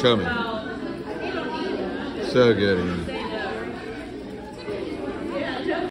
Show me. So good, Ian.